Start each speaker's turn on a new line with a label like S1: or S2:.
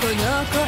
S1: この声